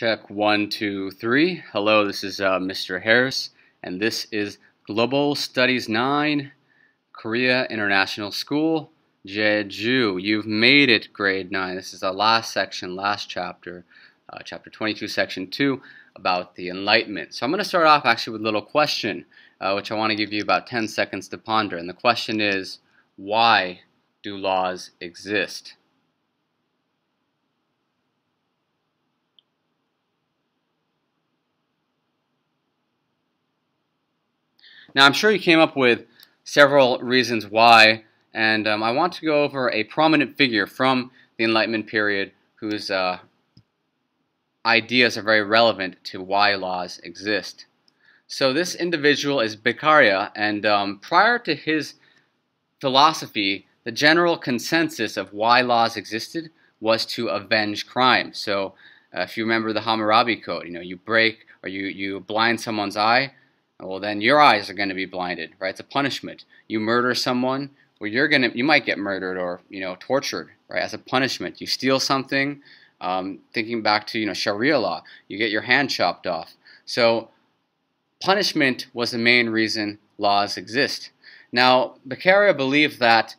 Check one, two, three. Hello, this is uh, Mr. Harris, and this is Global Studies 9, Korea International School, Jeju. You've made it, grade 9. This is the last section, last chapter, uh, chapter 22, section 2, about the Enlightenment. So I'm going to start off actually with a little question, uh, which I want to give you about 10 seconds to ponder. And the question is, why do laws exist? Now, I'm sure you came up with several reasons why, and um, I want to go over a prominent figure from the Enlightenment period whose uh, ideas are very relevant to why laws exist. So this individual is Beccaria, and um, prior to his philosophy, the general consensus of why laws existed was to avenge crime. So uh, if you remember the Hammurabi Code, you know, you break or you, you blind someone's eye, well then your eyes are going to be blinded, right? It's a punishment. You murder someone, well you're going to you might get murdered or you know tortured, right? As a punishment. You steal something, um, thinking back to you know Sharia law, you get your hand chopped off. So punishment was the main reason laws exist. Now Beccaria believed that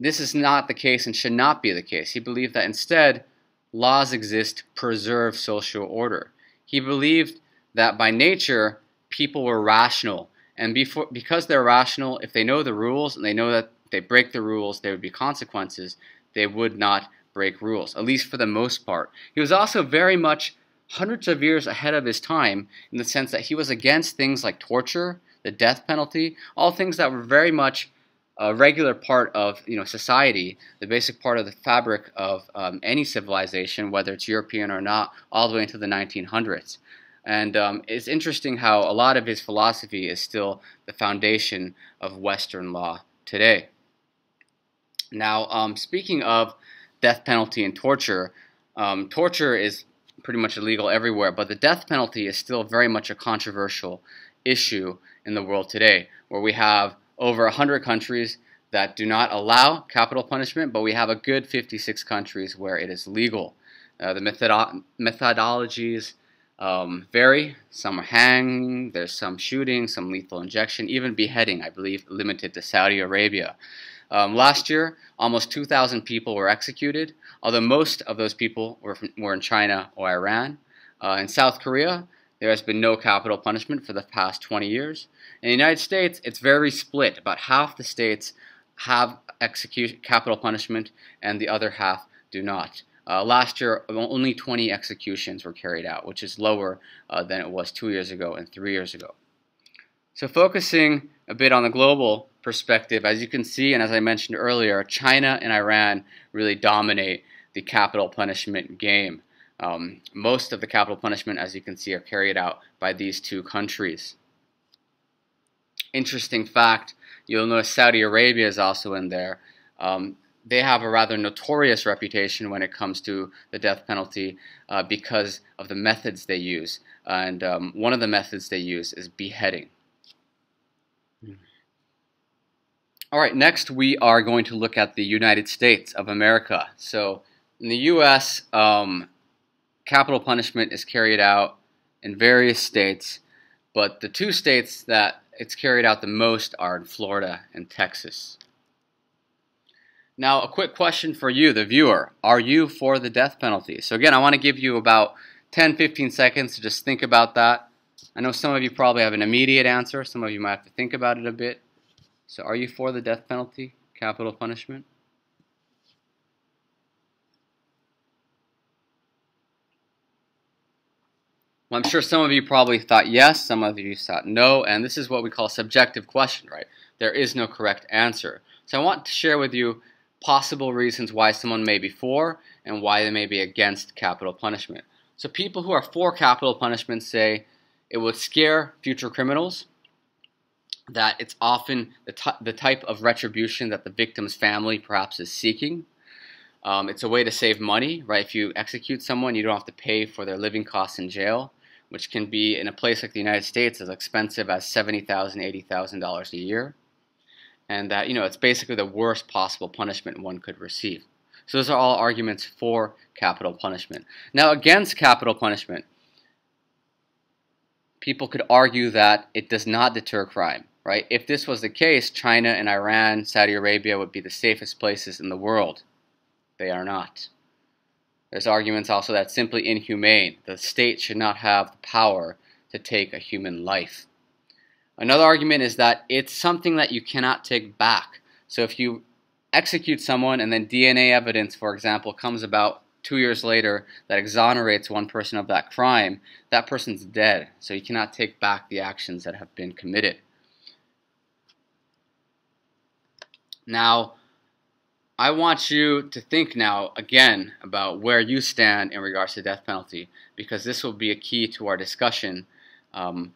this is not the case and should not be the case. He believed that instead laws exist to preserve social order. He believed that by nature people were rational. And before, because they're rational, if they know the rules and they know that they break the rules, there would be consequences, they would not break rules, at least for the most part. He was also very much hundreds of years ahead of his time in the sense that he was against things like torture, the death penalty, all things that were very much a regular part of you know society, the basic part of the fabric of um, any civilization, whether it's European or not, all the way into the 1900s. And um, it's interesting how a lot of his philosophy is still the foundation of Western law today. Now, um, speaking of death penalty and torture, um, torture is pretty much illegal everywhere, but the death penalty is still very much a controversial issue in the world today, where we have over 100 countries that do not allow capital punishment, but we have a good 56 countries where it is legal. Uh, the methodo methodologies um, vary. Some are hanging, there's some shooting, some lethal injection, even beheading, I believe, limited to Saudi Arabia. Um, last year, almost 2,000 people were executed, although most of those people were, from, were in China or Iran. Uh, in South Korea, there has been no capital punishment for the past 20 years. In the United States, it's very split. About half the states have execute capital punishment, and the other half do not. Uh, last year, only 20 executions were carried out, which is lower uh, than it was two years ago and three years ago. So focusing a bit on the global perspective, as you can see, and as I mentioned earlier, China and Iran really dominate the capital punishment game. Um, most of the capital punishment, as you can see, are carried out by these two countries. Interesting fact, you'll notice Saudi Arabia is also in there. Um, they have a rather notorious reputation when it comes to the death penalty uh, because of the methods they use. And um, one of the methods they use is beheading. All right, next we are going to look at the United States of America. So in the U.S., um, capital punishment is carried out in various states, but the two states that it's carried out the most are in Florida and Texas. Now, a quick question for you, the viewer. Are you for the death penalty? So again, I want to give you about 10, 15 seconds to just think about that. I know some of you probably have an immediate answer. Some of you might have to think about it a bit. So are you for the death penalty, capital punishment? I'm sure some of you probably thought yes, some of you thought no, and this is what we call subjective question, right? There is no correct answer. So I want to share with you possible reasons why someone may be for and why they may be against capital punishment. So people who are for capital punishment say it would scare future criminals, that it's often the, the type of retribution that the victim's family perhaps is seeking. Um, it's a way to save money, right? If you execute someone, you don't have to pay for their living costs in jail, which can be in a place like the United States as expensive as $70,000, $80,000 a year and that you know it's basically the worst possible punishment one could receive. So those are all arguments for capital punishment. Now against capital punishment, people could argue that it does not deter crime, right? If this was the case, China and Iran, Saudi Arabia would be the safest places in the world. They are not. There's arguments also that simply inhumane. The state should not have the power to take a human life. Another argument is that it's something that you cannot take back. So if you execute someone and then DNA evidence, for example, comes about two years later that exonerates one person of that crime, that person's dead. So you cannot take back the actions that have been committed. Now, I want you to think now again about where you stand in regards to death penalty because this will be a key to our discussion um,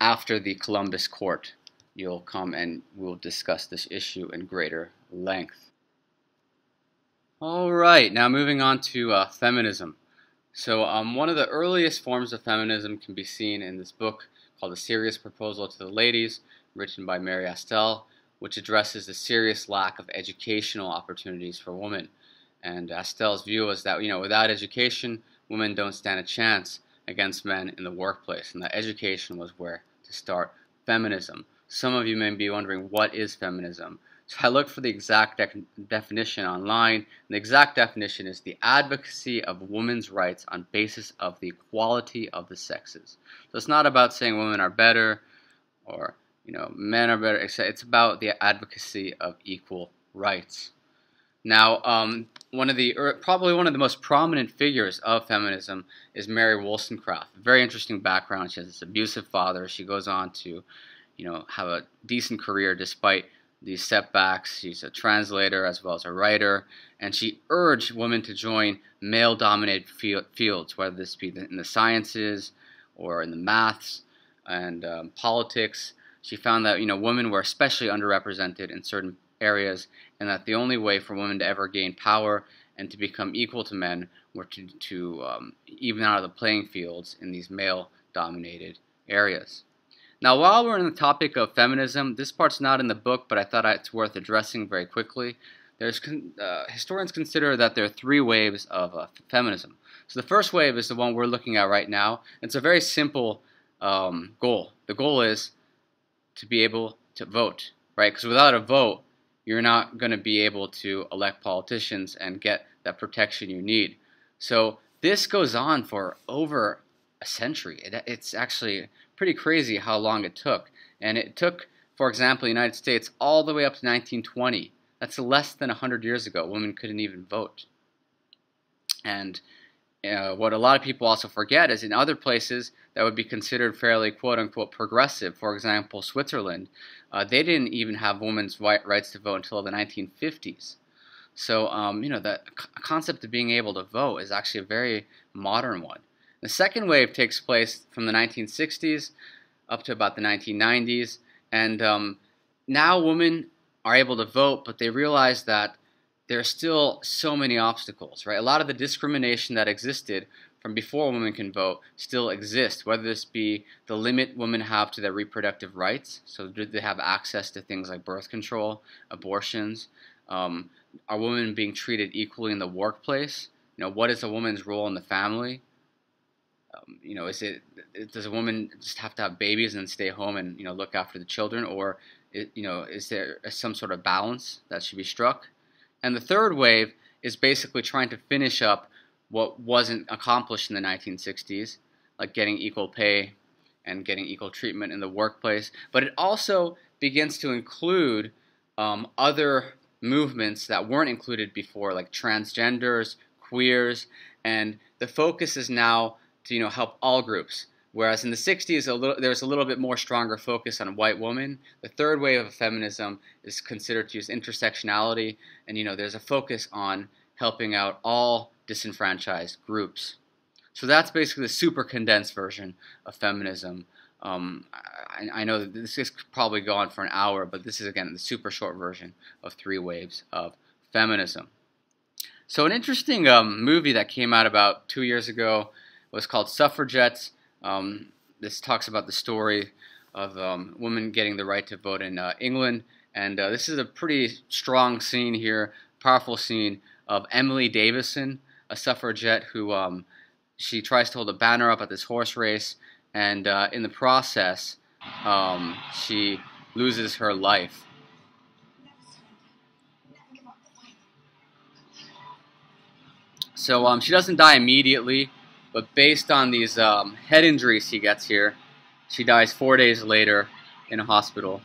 after the Columbus Court. You'll come and we'll discuss this issue in greater length. All right, now moving on to uh, feminism. So um, one of the earliest forms of feminism can be seen in this book called A Serious Proposal to the Ladies, written by Mary Astell, which addresses the serious lack of educational opportunities for women. And Astell's view was that, you know, without education, women don't stand a chance against men in the workplace, and that education was where to start feminism. Some of you may be wondering, what is feminism? So I looked for the exact de definition online. The exact definition is the advocacy of women's rights on basis of the equality of the sexes. So it's not about saying women are better or you know men are better. It's about the advocacy of equal rights. Now, um, one of the probably one of the most prominent figures of feminism is Mary Wollstonecraft. Very interesting background. She has this abusive father. She goes on to, you know, have a decent career despite these setbacks. She's a translator as well as a writer, and she urged women to join male dominated fields, whether this be in the sciences or in the maths and um, politics. She found that you know women were especially underrepresented in certain areas, and that the only way for women to ever gain power and to become equal to men were to, to um, even out of the playing fields in these male dominated areas. Now, while we're on the topic of feminism, this part's not in the book, but I thought it's worth addressing very quickly. There's uh, historians consider that there are three waves of uh, feminism. So the first wave is the one we're looking at right now. It's a very simple um, goal. The goal is to be able to vote, right? Because without a vote, you're not going to be able to elect politicians and get that protection you need. So this goes on for over a century. It, it's actually pretty crazy how long it took. And it took, for example, the United States all the way up to 1920. That's less than 100 years ago. Women couldn't even vote. And uh, what a lot of people also forget is in other places that would be considered fairly quote unquote progressive, for example, Switzerland, uh, they didn't even have women's rights to vote until the 1950s. So, um, you know, the concept of being able to vote is actually a very modern one. The second wave takes place from the 1960s up to about the 1990s, and um, now women are able to vote, but they realize that there are still so many obstacles, right? A lot of the discrimination that existed from before women can vote still exists, whether this be the limit women have to their reproductive rights, so do they have access to things like birth control, abortions, um, are women being treated equally in the workplace? You know, what is a woman's role in the family? um, you know, is it does a woman just have to have babies and stay home and you know look after the children, or you know, is there some sort of balance that should be struck? And the third wave is basically trying to finish up what wasn't accomplished in the 1960s, like getting equal pay and getting equal treatment in the workplace. But it also begins to include um, other movements that weren't included before, like transgenders, queers, and the focus is now to you know help all groups. Whereas in the 60s, a little, there was a little bit more stronger focus on white women. The third wave of feminism is considered to use intersectionality, and you know there's a focus on helping out all disenfranchised groups. So that's basically the super condensed version of feminism. Um, I, I, know that this is probably gone for an hour, but this is again the super short version of three waves of feminism. So an interesting um, movie that came out about two years ago was called Suffragettes. Um, this talks about the story of um, women getting the right to vote in uh, England. And uh, this is a pretty strong scene here, powerful scene of Emily Davison, a suffragette who um, she tries to hold a banner up at this horse race, and uh, in the process, um, she loses her life. So um, she doesn't die immediately, but based on these um, head injuries she gets here, she dies four days later in a hospital.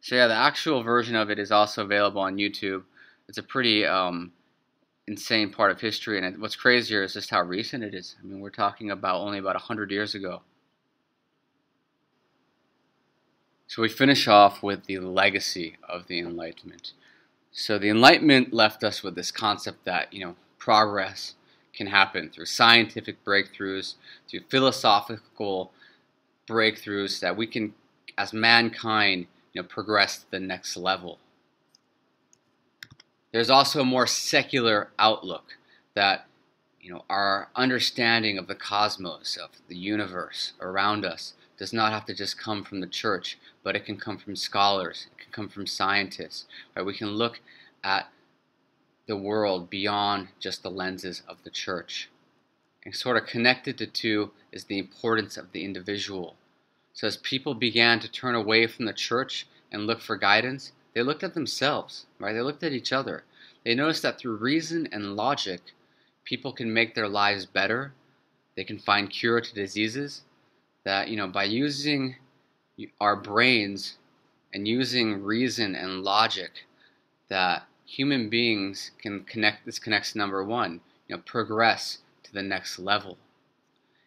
So yeah, the actual version of it is also available on YouTube. It's a pretty um, insane part of history, and what's crazier is just how recent it is. I mean, we're talking about only about 100 years ago. So we finish off with the legacy of the Enlightenment. So the Enlightenment left us with this concept that, you know, progress can happen through scientific breakthroughs, through philosophical breakthroughs, that we can, as mankind, you know, progress to the next level. There's also a more secular outlook that you know our understanding of the cosmos, of the universe around us, does not have to just come from the church, but it can come from scholars, it can come from scientists. Right? We can look at the world beyond just the lenses of the church. And sort of connected to two is the importance of the individual. So as people began to turn away from the church and look for guidance, they looked at themselves, right? They looked at each other. They noticed that through reason and logic, people can make their lives better. They can find cure to diseases. That, you know, by using our brains and using reason and logic, that human beings can connect, this connects number one, you know, progress to the next level.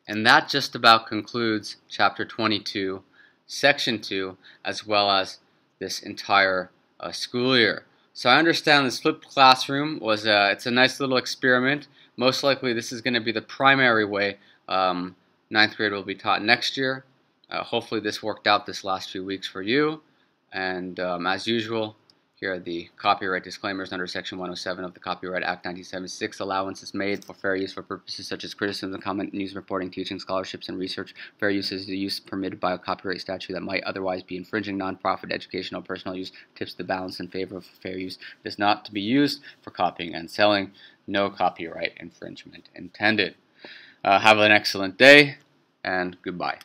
And that just about concludes chapter 22, section 2, as well as this entire uh, school year. So I understand this flipped classroom was a, uh, it's a nice little experiment. Most likely this is going to be the primary way um, ninth grade will be taught next year. Uh, hopefully this worked out this last few weeks for you. And um, as usual, here are the copyright disclaimers under Section 107 of the Copyright Act 1976. Allowance is made for fair use for purposes such as criticism, comment, news reporting, teaching, scholarships, and research. Fair use is the use permitted by a copyright statute that might otherwise be infringing. Nonprofit, educational, personal use tips the balance in favor of fair use. It is not to be used for copying and selling. No copyright infringement intended. Uh, have an excellent day, and goodbye.